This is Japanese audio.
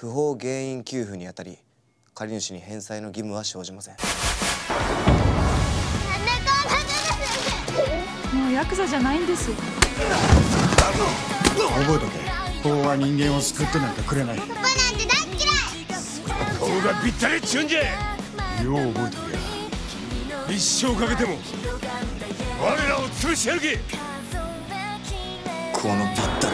不法原因給付にあたり借り主に返済の義務は生じません。もうヤクザじゃないんです覚えとけ。法は人間を救ってなんかくれない。パパなんて大嫌い。顔がぴったりっちゅうんじゃ覚えとけ。一生かけても我らを潰しやるけこのぴったり